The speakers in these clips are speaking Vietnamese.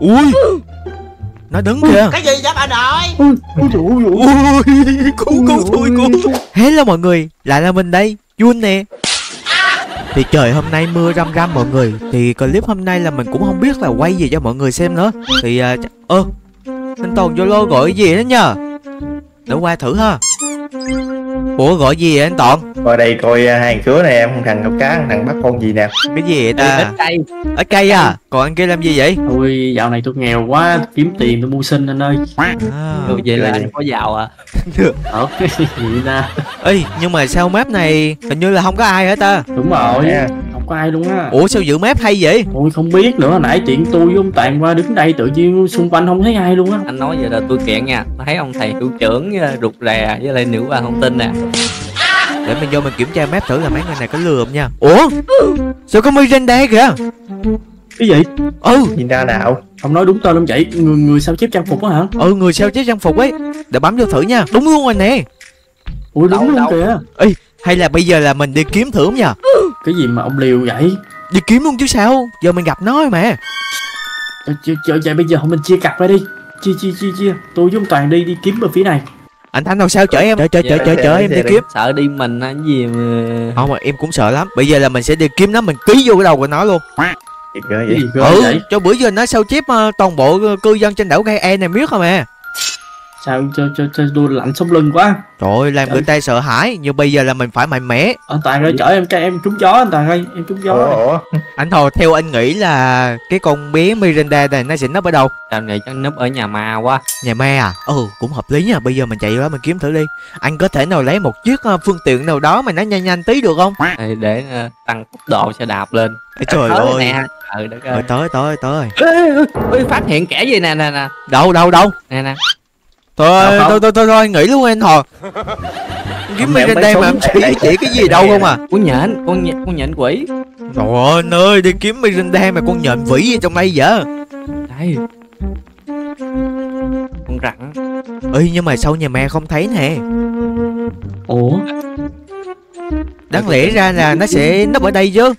ui. Nó đứng kìa. Cái gì vậy bà nội? Ui ui trời ơi, ui ui. Cứu cứu tôi cứu hello mọi người lại là mình đây Jun nè. Thì trời hôm nay mưa răm răm mọi người. Thì clip hôm nay là mình cũng không biết là quay gì cho mọi người xem nữa. Thì à, chắc- ơ anh toàn zalo gọi gì đó nhờ để qua thử ha. Ủa gọi gì vậy anh toàn Qua đây coi à, hai thằng khứa này em thằng cặp cá thằng bắt con gì nè. Cái gì vậy Ít ta đây ở cây à? Còn anh kia làm gì vậy? Ôi dạo này tôi nghèo quá kiếm tiền tôi mua sinh anh ơi. À, Ừ, vậy là anh có giàu à? Ờ cái gì ra ê nhưng mà sao map này hình như là không có ai hết ta? Đúng rồi. Nè, Không ai luôn á? Ủa sao giữ map hay vậy? Ôi không biết nữa. Nãy tiện tôi với ông Toàn qua đứng đây tự nhiên xung quanh không thấy ai luôn á. Anh nói vậy là tôi kiện nha. Tôi thấy ông thầy hiệu trưởng ờ, rụt rè với lại nữ qua thông tin nè. Để mình vô mình kiểm tra map thử là mấy người này có lừa không nha. Ủa? Sao có Miranda kìa? Cái gì? Ừ. Nhìn ra nào. Ông nói đúng tên ông vậy. Người, người sao chép trang phục á hả? Ừ người sao chế trang phục ấy. Để bấm vô thử nha. Đúng luôn rồi nè. Ôi đúng Đâu, luôn đâu? kìa. Hay là bây giờ là mình đi kiếm thử không nha Cái gì mà ông liều vậy? Đi kiếm luôn chứ sao? Giờ mình gặp nó rồi mà. Chờ, vậy bây giờ mình chia cặp ra đi. Chia chia chia chia. Tôi với ông Toàn đi đi kiếm ở phía này. Anh thanh đâu sao? Chở em chở chở chở chở chở em đi kiếm. Sợ đi mình hay gì mà không mà em cũng sợ lắm. Bây giờ là mình sẽ đi kiếm nó mình ký vô cái đầu của nó luôn. Ghê Cái vậy gì ghê ừ vậy? cho bữa giờ nó sao chép ờ, toàn bộ cư dân trên đảo gai e này miết không à Sao cho cho cho tôi lạnh sống lưng quá. Trời ơi làm người ta sợ hãi nhưng bây giờ là mình phải mạnh mẽ. Anh Toàn ơi chở em cái em trúng gió anh Toàn ơi Em trúng gió. Ủa ủa? Anh thôi theo anh nghĩ là cái con bé Miranda này nó sẽ nấp ở đâu? Tao nghĩ chắc núp ở nhà ma quá. Nhà ma à? Ừ cũng hợp lý nha. Bây giờ mình chạy ra mình kiếm thử đi. Anh có thể nào lấy một chiếc ờ, phương tiện nào đó mà nó nhanh nhanh tí được không? Ê, để ờ, tăng tốc độ xe đạp lên. Ê, trời Tới ơi. nè. Ừ đất ơi tới tới tới. Ê, ê, ê, phát hiện kẻ gì nè nè nè. Đâu đâu đâu? Nè nè thôi thôi thôi thôi thôi nghỉ luôn anh thò kiếm này Miranda ông mà em chỉ chỉ cái gì đâu không à? Con nhện con nhện con nhện quỷ. Trời ơi anh ơi đi kiếm Miranda mà con nhện vĩ gì trong đây vậy? Đây. Con rắn. Ơi nhưng mà sau nhà ma không thấy nè? Ủa? Đáng lẽ ra là nó sẽ nấp ở đây chứ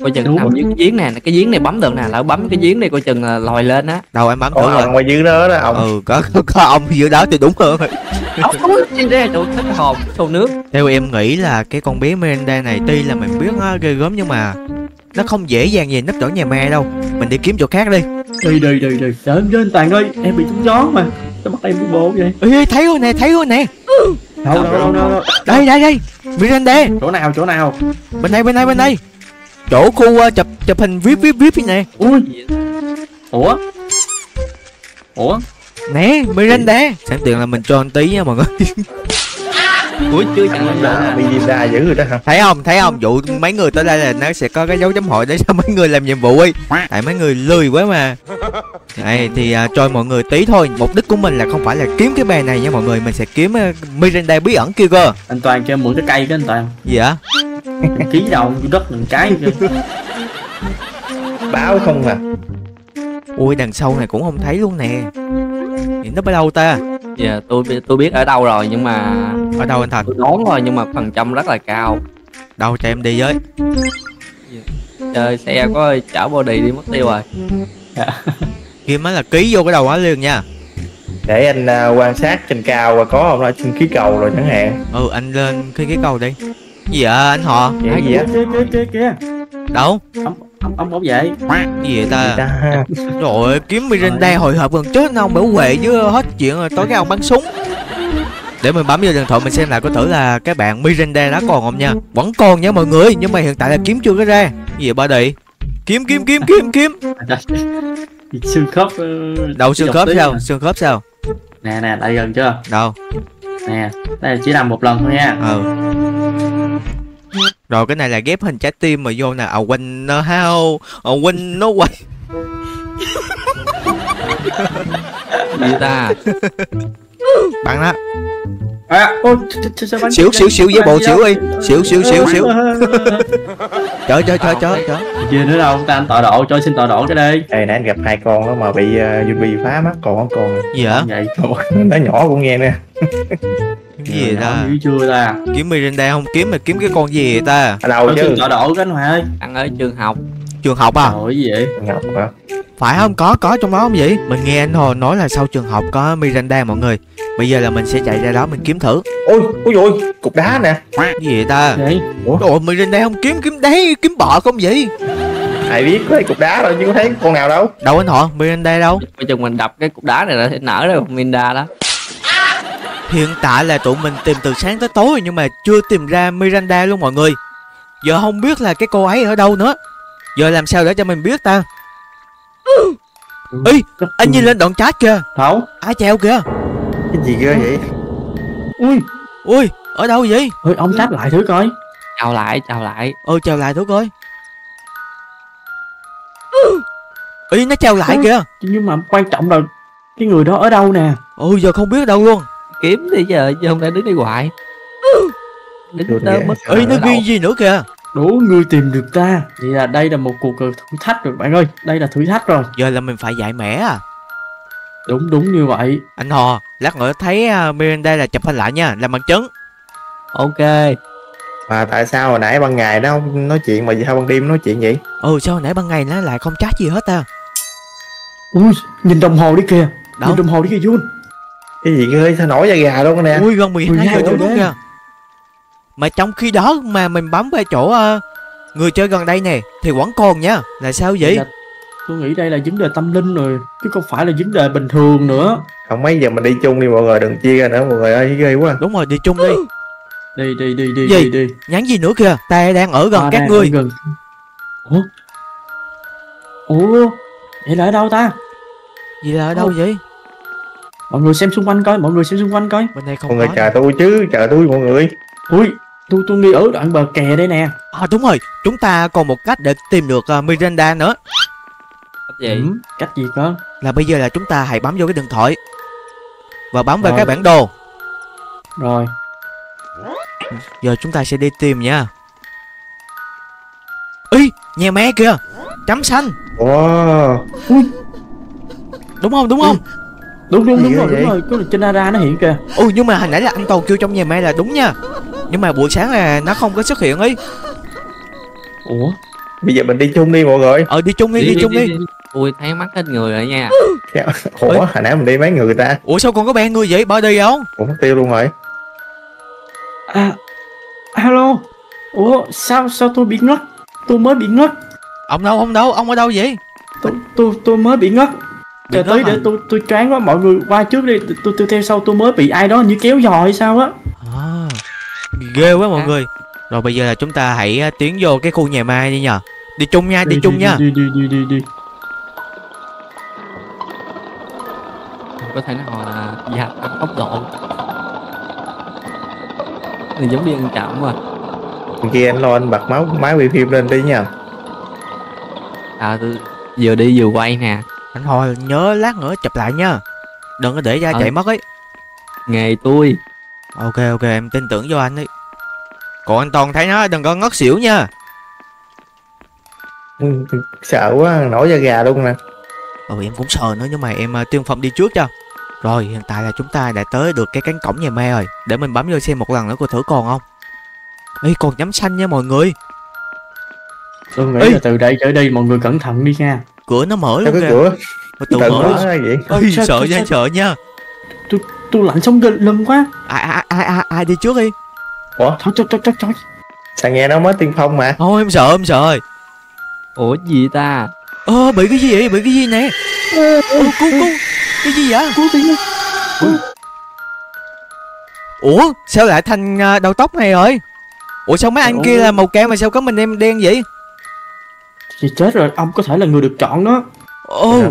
coi chừng nằm dưới cái giếng nè cái giếng này bấm được nè lỡ bấm cái giếng này coi chừng là lòi lên á. Đâu em bấm thử có rồi ông ngoài dưới đó đó ông. Ừ có, có có ông giữa đó thì đúng rồi. Ốc ui ra trời thích hồn xô nước. Theo em nghĩ là cái con bé Miranda này tuy là mình biết nó ghê gớm nhưng mà nó không dễ dàng gì nấp chỗ nhà ma đâu. Mình đi kiếm chỗ khác đi. Đi đi đi đi. Đến với anh Toàn ơi Em bị trúng gió mà. Sao bắt em bị bồ vậy. Ê thấy rồi nè thấy rồi nè. Đâu đâu đâu đâu, đâu. đây đây đây. Miranda. Chỗ nào chỗ nào? Bên đây bên đây bên đây chỗ khu ờ, chụp chụp hình vip vip vip nè Ui. Ủa? Ủa? Nè Miranda sẵn tiện là mình cho anh tí nha mọi người. Ui chưa chẳng lên là bị đi ra dữ rồi đó hả? Thấy không thấy không? Dụ mấy người tới đây là nó sẽ có cái dấu chấm hỏi để cho mấy người làm nhiệm vụ đi. Tại mấy người lười quá mà. Đây thì à, cho mọi người tí thôi. Mục đích của mình là không phải là kiếm cái bè này nha mọi người. Mình sẽ kiếm uh, Miranda bí ẩn kia cơ. Anh Toàn cho em mượn cái cây cái anh Toàn. Gì Em Ký đầu vô đất cái kìa. báo không à? Ui đằng sau này cũng không thấy luôn nè. Thì nó ở đâu ta. Giờ tôi tôi biết ở đâu rồi nhưng mà ở đâu anh thành? Tôi đoán rồi nhưng mà phần trăm rất là cao. Đâu cho em đi với. Chơi xe có chở body đi mất tiêu rồi. Kia mới là ký vô cái đầu nó liền nha. Để anh à, quan sát trên cao và có ông ở trên khí cầu rồi chẳng hạn. Ừ anh lên cái cái cầu đi gì vậy anh họ vậy gì á Kia kia kia kia đâu? Ông ông ông bảo vệ. Gì vậy ta? Ta. Rồi kiếm Miranda hồi hộp gần chết ông bảo huệ chứ hết chuyện rồi tối cái ông bắn súng. Để mình bấm vô điện thoại mình xem lại có thử là cái bạn Miranda đã còn không nha. Vẫn còn nha mọi người nhưng mà hiện tại là kiếm chưa có ra. Gì vậy ba đi kiếm kiếm kiếm kiếm kiếm. Xương khớp ờ, đâu xương khớp sao? xương khớp sao? Nè nè lại gần chưa? Đâu? Nè Đây chỉ làm một lần thôi nha. Ừ rồi cái này là ghép hình trái tim mà vô nè. À quanh nó hao. À quanh nó quay. Gì ta? Bạn đó. À, sao bắn- xỉu xỉu xỉu với bộ xỉu đi. Xỉu xỉu xỉu xỉu Ờ, chở chở chở chở chở Chưa nữa đâu, ta anh tọa độ, cho xin tọa độ cái đây Ê nãy anh gặp hai con đó mà bị uh, zombie phá mắt còn không còn. Gì hả Vậy, nó nhỏ cũng nghe nè cái gì vậy ta? Dữ chưa ta? Kiếm Miranda không? Kiếm mà kiếm cái con gì vậy ta? Ở đâu chứ? tọa độ cái anh Hòa ơi. Ăn ở trường học. Trường học à? Trời gì vậy? Ngọc hả? Phải không? Có có trong đó không vậy? Mình nghe anh Hồ nói là sau trường học có Miranda mọi người. Bây giờ là mình sẽ chạy ra đó mình kiếm thử. Ôi ôi ôi cục đá nè. Cái gì vậy ta? Vậy? Ủa? Miranda không kiếm kiếm đáy kiếm bọ không vậy? Ai biết lấy cục đá rồi chứ có thấy con nào đâu. Đâu anh họ Miranda đâu? Bây giờ mình đập cái cục đá này là sẽ nở ra một Minda đó Hiện tại là tụi mình tìm từ sáng tới tối rồi nhưng mà chưa tìm ra Miranda luôn mọi người. Giờ không biết là cái cô ấy ở đâu nữa. Giờ làm sao để cho mình biết ta? Ê, Anh nhìn lên đoạn chat kìa. Đâu Ai treo kìa? Cái gì ghê vậy? Ui. Ui ở đâu vậy? Ôi ông táp lại thử coi. Chào lại chào lại. Ừ chào lại thử coi. Ý nó chào lại kìa. Nhưng mà quan trọng là Cái người đó ở đâu nè? Ừ giờ không biết đâu luôn kiếm đi giờ chứ không lẽ đứng đây hoài. Đứng vậy. mất Ý nó ghi gì nữa kìa? Đủ người tìm được ta. Vậy là đây là một cuộc ờ, thử thách rồi bạn ơi. Đây là thử thách rồi. Giờ là mình phải dạy mẻ à? Đúng đúng như vậy. Anh Hò Lát nữa thấy uh, Miranda là chụp hình lại nha Làm bằng chứng. Ok. Mà tại sao hồi nãy ban ngày nó không nói chuyện mà sao ban đêm nói chuyện vậy? Ừ sao hồi nãy ban ngày nó lại không chat gì hết ta? Ui nhìn đồng hồ đi kìa. Đâu? Nhìn đồng hồ đi kìa Jun cái gì ghê sao nổi da gà luôn nè? Ui gần 12 giờ 12 tối rồi luôn đấy. kìa Mà trong khi đó mà mình bấm về chỗ ờ, Người chơi gần đây nè Thì vẫn còn nha. Là sao vậy? Là- Tôi nghĩ đây là vấn đề tâm linh rồi Chứ không phải là vấn đề bình thường nữa. Không mấy giờ mình đi chung đi mọi người đừng chia ra nữa mọi người ơi ghê quá. Đúng rồi đi chung đi. Đi đi đi đi Gì? đi. Đi Nhắn gì nữa kìa? Ta đang ở gần À, các ngươi. gần. Ủa? Ủa? Vậy là ở đâu ta? Gì là ở đâu vậy Mọi người xem xung quanh coi Mọi người xem xung quanh coi. Bên đây không mọi người có chờ tôi chứ chờ tôi mọi người. Ui tôi tôi nghi ở đoạn bờ kè đây nè. À đúng rồi Chúng ta còn một cách để tìm được ờ, Miranda nữa. Cách gì? Ừ, Cách gì cơ? Là bây giờ là chúng ta hãy bấm vô cái điện thoại Và bấm vào cái bản đồ. Rồi. Giờ chúng ta sẽ đi tìm nha. Ý Nhà me kìa Chấm xanh. Wow. Đúng không đúng không Đúng đúng đúng ghê rồi đúng vậy? rồi. Cái trên radar nó hiện kìa. Ừ nhưng mà hồi nãy là anh Toàn kêu trong nhà me là đúng nha. Nhưng mà buổi sáng là nó không có xuất hiện ấy. Ủa? Bây giờ mình đi chung đi mọi người. Ờ đi chung đi đi, chung đi, ui thấy mắt hết người rồi nha. Ủa hồi nãy mình đi mấy người ta? Ủa sao còn có ba người vậy? Bỏ đi không? Ủa mất tiêu luôn rồi. À Alo Ủa sao sao tôi bị ngất? Tôi mới bị ngất. Ông đâu ông đâu? Ông ở đâu vậy? Tôi tôi, tôi mới bị ngất Ngất tới để tôi tôi choáng quá mọi người qua trước đi. Tôi, tôi theo sau tôi mới bị ai đó như kéo giò hay sao á. À, Ghê quá mọi người. Rồi bây giờ là chúng ta hãy à, tiến vô cái khu nhà ma đi nhờ. Đi chung nha đi, chung nha. đi đi đi đi đi. Có thể nào là tăng tốc độ. Này giống đi ăn chậm mà. Kia anh lo anh bật máu máy quay phim lên đi nha à tôi vừa đi vừa quay nè Anh hồi nhớ lát nữa chụp lại nha. Đừng có để ra Ờ. chạy mất ấy. Nghề tôi. Ok ok em tin tưởng vô anh đi Còn anh Toàn thấy nó đừng có ngất xỉu nha. Ừ, sợ quá nổi da gà luôn nè. Ừ em cũng sợ nữa nhưng mà em uh, tiên phẩm đi trước cho. Rồi hiện tại là chúng ta đã tới được cái cánh cổng nhà me rồi. Để mình bấm vô xem một lần nữa coi thử còn không. Ê còn nhắm xanh nha mọi người. Tôi nghĩ Ê. là từ đây trở đi mọi người cẩn thận đi nha Cửa nó mở luôn cái kìa cửa. Mà tự mở mở ra vậy Ê Sao- sợ nha sợ nha. Tôi lạnh sống gần lưng quá. Ai, ai, ai, ai, ai đi trước đi. Thôi thôi thôi thôi thôi. Sao nghe nó mới tiên phong mà? Thôi em sợ em sợ rồi. Ủa gì ta? Ơ bị cái gì vậy? Bị cái gì nè? Cứu cứu. Cái gì vậy? Cứu tí Ủa sao lại thành à, đầu tóc này rồi? Ủa sao mấy anh Ủa. kia là màu cam mà sao có mình em đen vậy thì chết rồi ông có thể là người được chọn đó. Ồ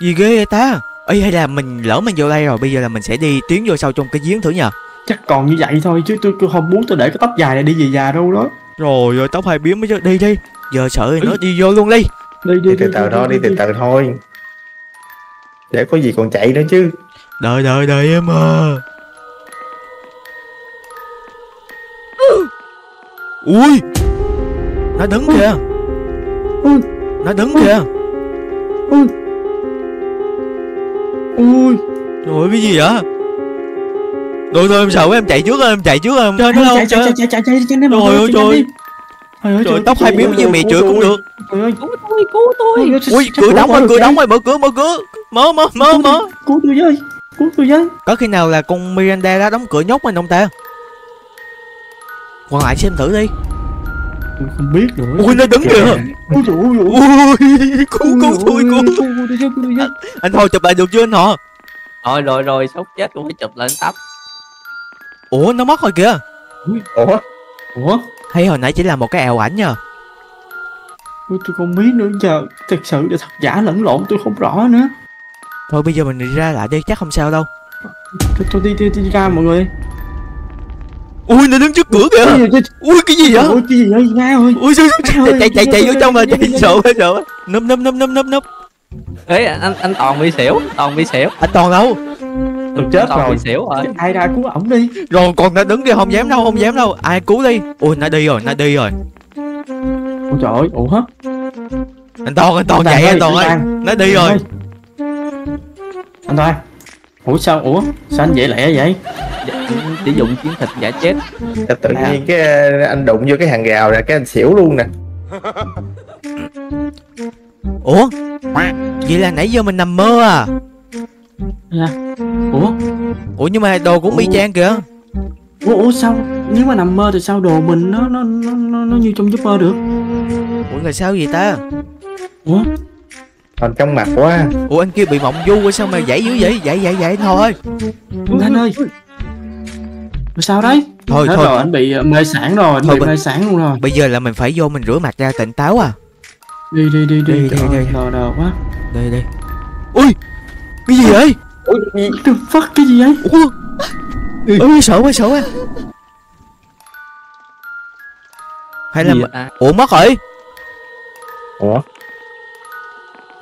gì ghê vậy ta? Ê hay là mình lỡ mình vô đây rồi Bây giờ là mình sẽ đi tiến vô sâu trong cái giếng thử nhờ. Chắc còn như vậy thôi chứ tôi, tôi không muốn tôi để cái tóc dài này đi về già đâu đó. Rồi rồi tóc hai biến mới chứ Đi đi. Giờ sợ nữa đi vô luôn đi. Đi đi đi từ từ thôi đi từ từ thôi. Để có gì còn chạy nữa chứ. Đợi đợi đợi em à. Ui Nó đứng kìa. Nó đứng kìa. Ui Trời ơi cái gì vậy? Thôi thôi em sợ quá em chạy trước em chạy trước em. Chơi nó đâu chạy chạy chơi chạy chạy chạy chạy chạy Trời ơi, trời. trời ơi Trời tóc hai biến như mẹ chửi cũng được. trời ơi. Ui, ui, tôi cứu tôi. Ui cửa đóng rồi cửa đóng rồi mở cửa mở cửa. Mở mở mở mở. Cứu tôi với Cứu tôi với. Có khi nào là con Miranda đã đóng cửa nhốt mình không ta? Qua lại xem thử đi Tôi không biết nữa. Ui nó đứng kìa. Ui ôi dồi ui cứu cứu tôi cứu tôi. tôi anh thôi chụp lại được chưa anh họ? Rồi rồi rồi sốc chết cũng phải chụp lên tắp ủa nó mất rồi kìa. Ủa? Ủa? Hay hồi nãy chỉ là một cái ảo ảnh nhờ. Ui, tôi không biết nữa. Giờ thật sự là thật giả lẫn lộn tôi không rõ nữa. Thôi bây giờ mình đi ra lại đi chắc không sao đâu. Tôi, tôi đi, đi đi ra mọi người ui nó đứng trước cửa kìa. Ui, cái gì vậy? Ui, cái gì vậy? Ơi. Ui sao chạy chạy chạy chạy vô trong rồi chạy sợ quá sợ núp núp núp núp núp núp. Ê anh anh toàn bị xỉu toàn bị xỉu. Anh toàn đâu? Tôi chết toàn rồi. bị xỉu rồi. Ai ra cứu ổng đi? Rồi còn nó đứng kia không dám đâu không dám đâu. Ai cứu đi? Ui nó đi rồi nó đi rồi. Ôi trời ơi ủa anh toàn anh toàn chạy anh toàn ơi. nó đi rồi. Anh toàn ủa sao? Ủa? Sao anh vậy lẹ vậy? Dạ, sử dụng chiến thịt giả chết. Tự- tự À. nhiên cái ờ, anh đụng vô cái hàng rào rồi cái anh xỉu luôn nè. Ủa? Vậy là nãy giờ mình nằm mơ à? Ủa? Ủa nhưng mà đồ của mi trang kìa. Ủa, ủa sao? Nếu mà nằm mơ thì sao đồ mình nó nó nó nó, nó như trong giấc mơ được? Ủa là sao vậy ta? Ủa còn trong mặt quá. Ủa anh kia bị mộng du rồi sao mà dãy dữ vậy? Dãy dãy dãy thôi anh thanh ơi. Sao đấy? Thôi Hết thôi. rồi anh bị ờ, mê sản rồi anh Thôi bị mê sản luôn rồi. bây giờ là mình phải vô mình rửa mặt ra tỉnh táo à. Đi đi đi Đi, đi đi, đi. đờ quá. Đây đây ui cái gì vậy? What the fuck cái gì vậy? Ủa? Ui sợ quá sợ quá hay là ủa mất rồi. Ủa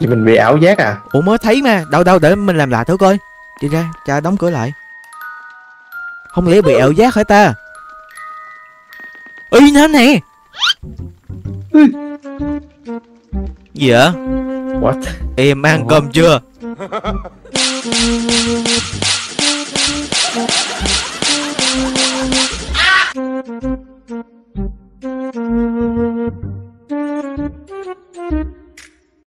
thì mình bị ảo giác à? Ủa mới thấy mà. Đâu đâu để mình làm lại thử coi. Đi ra cha đóng cửa lại. Không lẽ bị ảo giác hả ta? Ui nó nè! Gì vậy what? Em ăn Ủa? cơm chưa